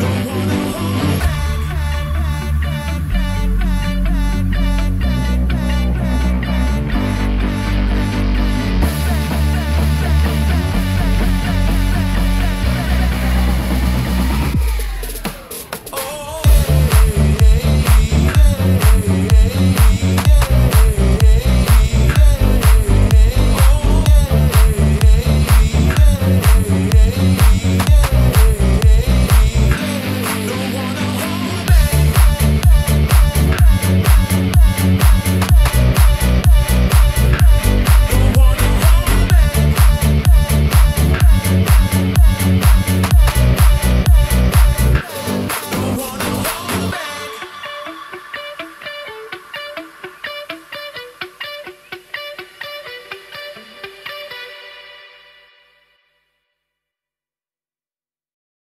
Don't wanna hold back.